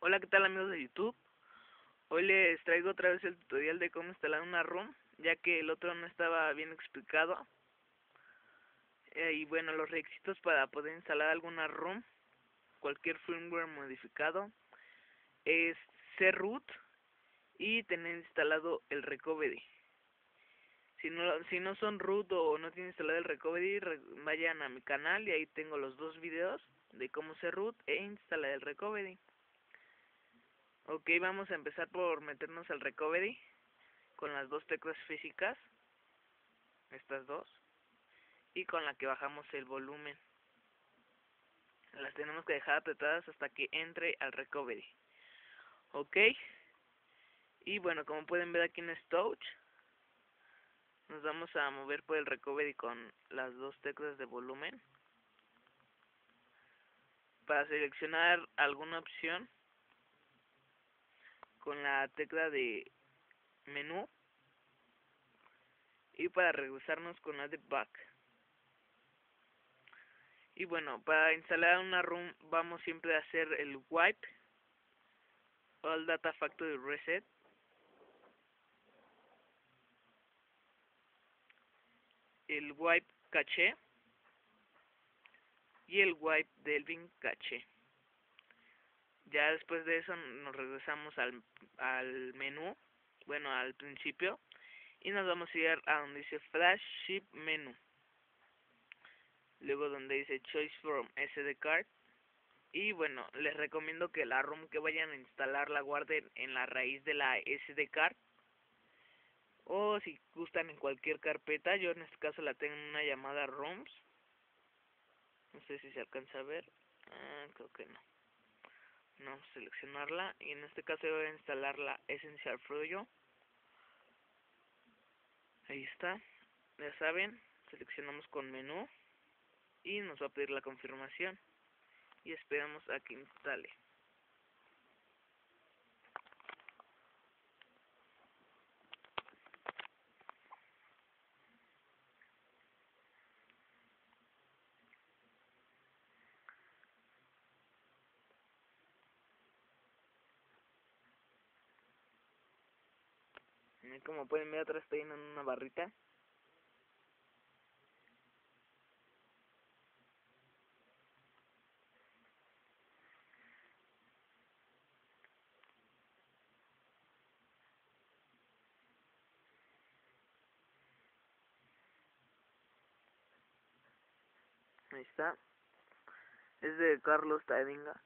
Hola, ¿qué tal amigos de YouTube? Hoy les traigo otra vez el tutorial de cómo instalar una ROM, ya que el otro no estaba bien explicado. Eh, y bueno, los requisitos para poder instalar alguna ROM, cualquier firmware modificado, es ser root y tener instalado el recovery. Si no, si no son root o no tienen instalado el recovery, vayan a mi canal y ahí tengo los dos videos de cómo ser root e instalar el recovery. Ok, vamos a empezar por meternos al recovery con las dos teclas físicas, estas dos, y con la que bajamos el volumen. Las tenemos que dejar apretadas hasta que entre al recovery. Ok, y bueno, como pueden ver aquí en Stouch, nos vamos a mover por el recovery con las dos teclas de volumen. Para seleccionar alguna opción, con la tecla de menú y para regresarnos con la de back. Y bueno para instalar una room vamos siempre a hacer el wipe all data factory reset. El wipe caché y el wipe delvin caché ya después de eso nos regresamos al, al menú, bueno, al principio, y nos vamos a ir a donde dice Flash Ship Menu. Luego donde dice Choice from SD Card. Y bueno, les recomiendo que la ROM que vayan a instalar la guarden en la raíz de la SD card. O si gustan en cualquier carpeta, yo en este caso la tengo en una llamada ROMs. No sé si se alcanza a ver. Ah, creo que no vamos a seleccionarla y en este caso voy a instalar la Essential Froyo. Ahí está ya saben seleccionamos con menú y nos va a pedir la confirmación y esperamos a que instale Como pueden ver atrás estoy en una barrita. Ahí está. Es de Carlos Taedinga.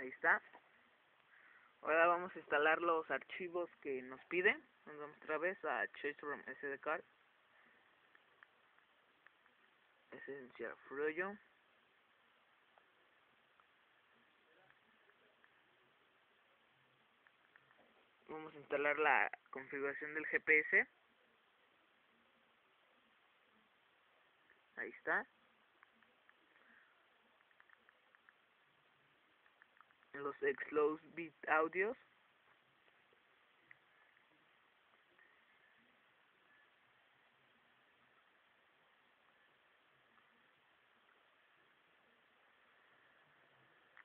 Ahí está. Ahora vamos a instalar los archivos que nos piden. Nos vamos otra vez a Choice from SD card. Essential Froyo. Vamos a instalar la configuración del GPS. Ahí está. Los Xlows Bit Audios.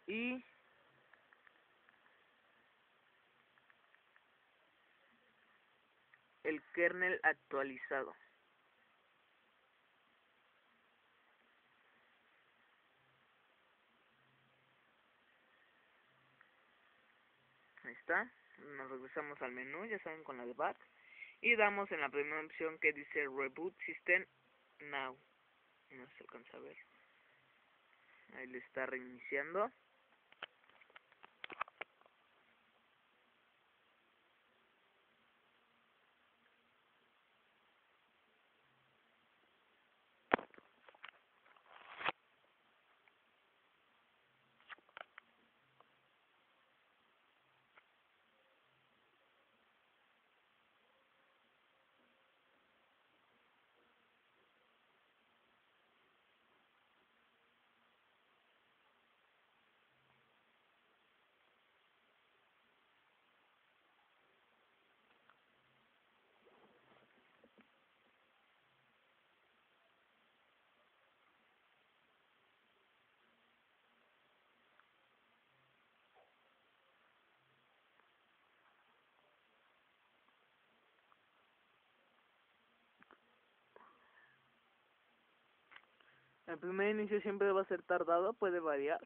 Y el kernel actualizado. Ahí está. Nos regresamos al menú, ya saben, con la de y damos en la primera opción que dice Reboot System Now. No se alcanza a ver. Ahí le está reiniciando. El primer inicio siempre va a ser tardado, puede variar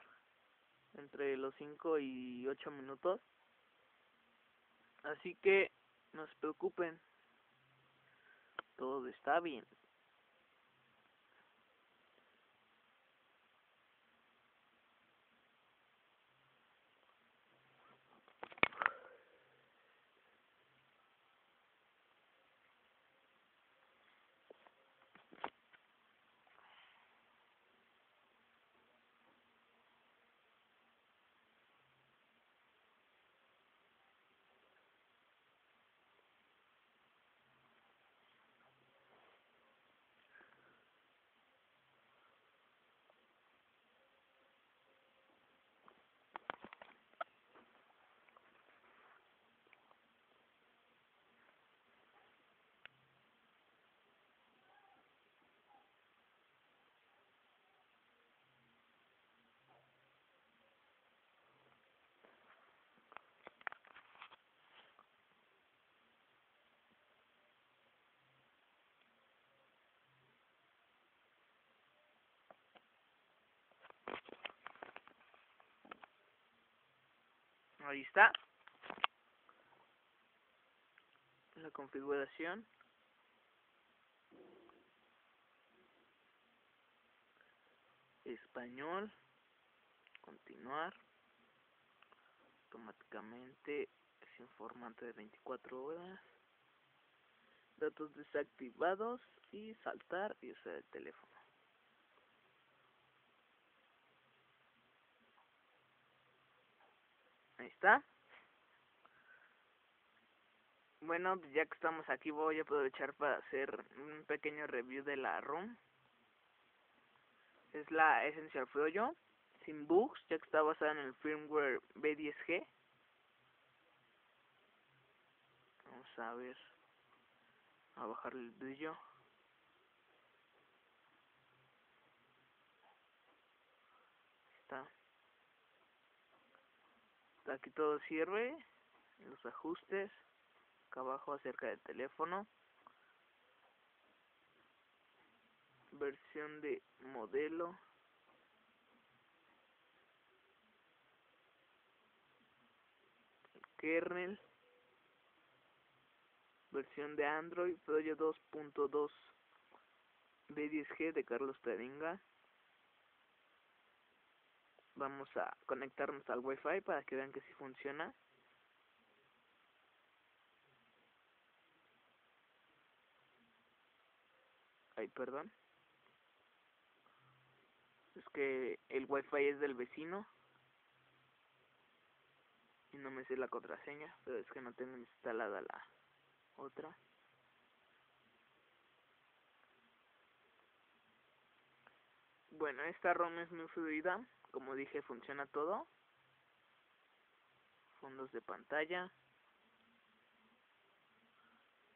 entre los 5 y 8 minutos. Así que no se preocupen, todo está bien. Ahí está. La configuración. Español. Continuar. Automáticamente es informante de 24 horas. Datos desactivados y saltar y usar el teléfono. Ahí está. Bueno, pues ya que estamos aquí voy a aprovechar para hacer un pequeño review de la ROM. Es la Essential Froyo, sin bugs, ya que está basada en el firmware B10G. Vamos a ver, a bajar el brillo. Está aquí todo sirve los ajustes acá abajo acerca del teléfono. Versión de modelo. Kernel. Versión de Android Proyo 2.2 B10G de Carlos Taringa vamos a conectarnos al wifi para que vean que sí funciona. Ay perdón. Es que el wifi es del vecino. Y no me sé la contraseña pero es que no tengo instalada la otra bueno esta ROM es muy fluida como dije funciona todo. Fondos de pantalla.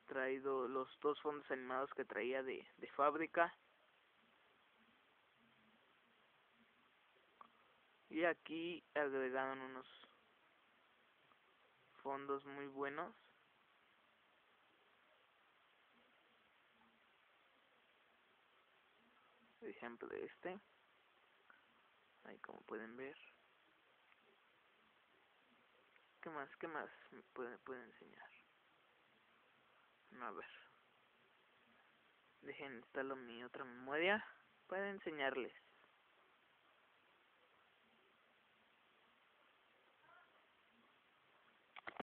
Traído los dos fondos animados que traía de, de fábrica. Y aquí agregaron unos fondos muy buenos ejemplo de este. Ahí como pueden ver. Qué más qué más me pueden enseñar a ver. Dejen instalo mi otra memoria para enseñarles